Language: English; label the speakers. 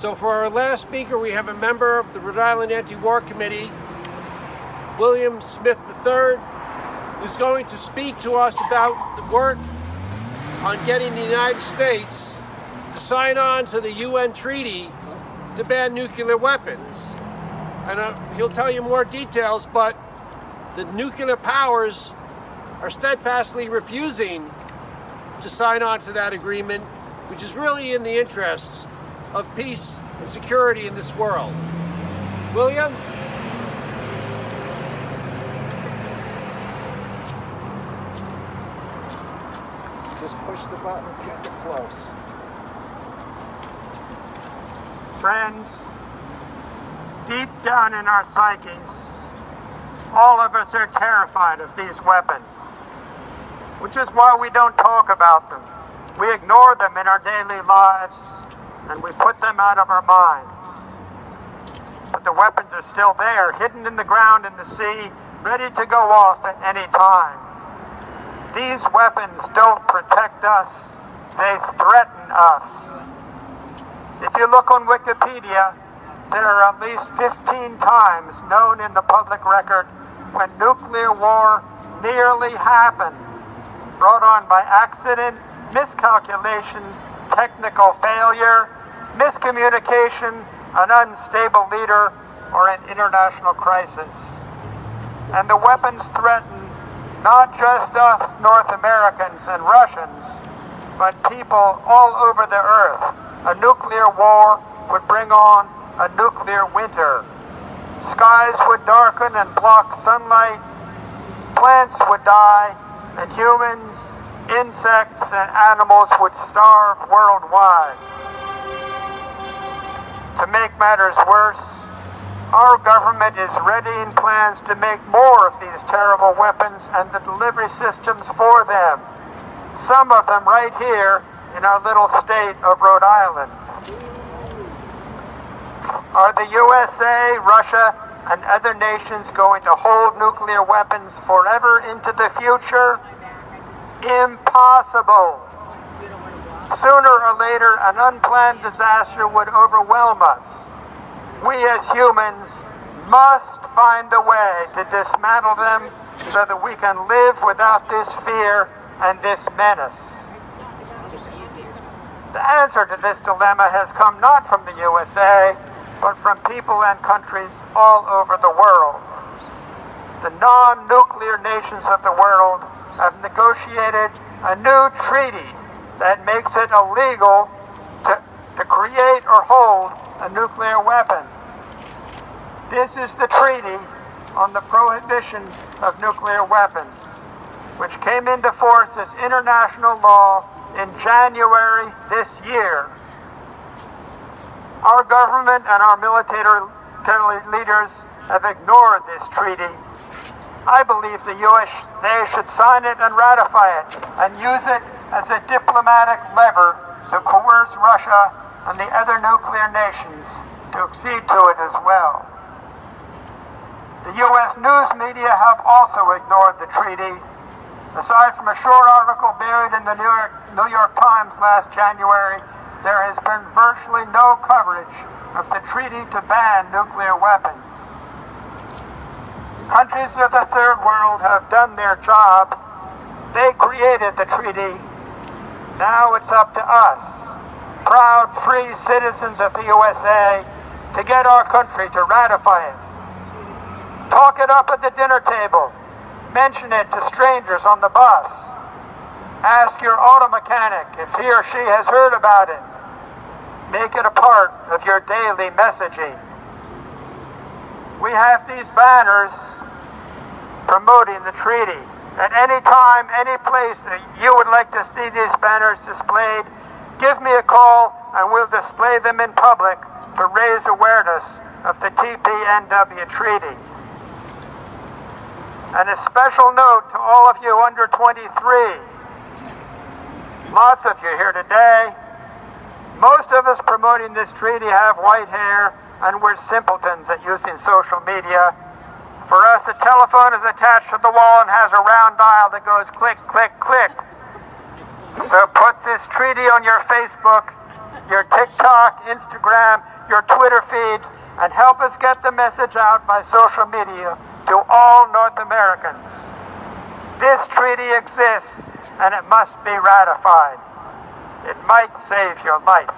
Speaker 1: So for our last speaker, we have a member of the Rhode Island Anti-War Committee, William Smith III, who's going to speak to us about the work on getting the United States to sign on to the UN treaty to ban nuclear weapons. And uh, he'll tell you more details, but the nuclear powers are steadfastly refusing to sign on to that agreement, which is really in the interests of peace and security in this world. William?
Speaker 2: Just push the button keep it close.
Speaker 3: Friends, deep down in our psyches, all of us are terrified of these weapons, which is why we don't talk about them. We ignore them in our daily lives and we put them out of our minds. But the weapons are still there, hidden in the ground in the sea, ready to go off at any time. These weapons don't protect us, they threaten us. If you look on Wikipedia, there are at least 15 times known in the public record when nuclear war nearly happened, brought on by accident, miscalculation, technical failure, miscommunication, an unstable leader, or an international crisis. And the weapons threaten not just us North Americans and Russians, but people all over the earth. A nuclear war would bring on a nuclear winter. Skies would darken and block sunlight, plants would die, and humans, insects, and animals would starve worldwide. To make matters worse, our government is readying plans to make more of these terrible weapons and the delivery systems for them. Some of them right here in our little state of Rhode Island. Are the USA, Russia, and other nations going to hold nuclear weapons forever into the future? Impossible. Sooner or later, an unplanned disaster would overwhelm us. We as humans must find a way to dismantle them so that we can live without this fear and this menace. The answer to this dilemma has come not from the USA, but from people and countries all over the world. The non-nuclear nations of the world have negotiated a new treaty that makes it illegal to, to create or hold a nuclear weapon. This is the treaty on the prohibition of nuclear weapons, which came into force as international law in January this year. Our government and our military leaders have ignored this treaty. I believe the USA should sign it and ratify it and use it as a diplomatic lever to coerce Russia and the other nuclear nations to accede to it as well. The U.S. news media have also ignored the treaty. Aside from a short article buried in the New York, New York Times last January, there has been virtually no coverage of the treaty to ban nuclear weapons. Countries of the third world have done their job. They created the treaty now it's up to us, proud free citizens of the USA, to get our country to ratify it. Talk it up at the dinner table. Mention it to strangers on the bus. Ask your auto mechanic if he or she has heard about it. Make it a part of your daily messaging. We have these banners promoting the treaty. At any time, any place that you would like to see these banners displayed, give me a call and we'll display them in public to raise awareness of the TPNW Treaty. And a special note to all of you under 23. Lots of you here today. Most of us promoting this treaty have white hair and we're simpletons at using social media for us, a telephone is attached to the wall and has a round dial that goes click, click, click. So put this treaty on your Facebook your TikTok, Instagram, your Twitter feeds, and help us get the message out by social media to all North Americans. This treaty exists and it must be ratified. It might save your life.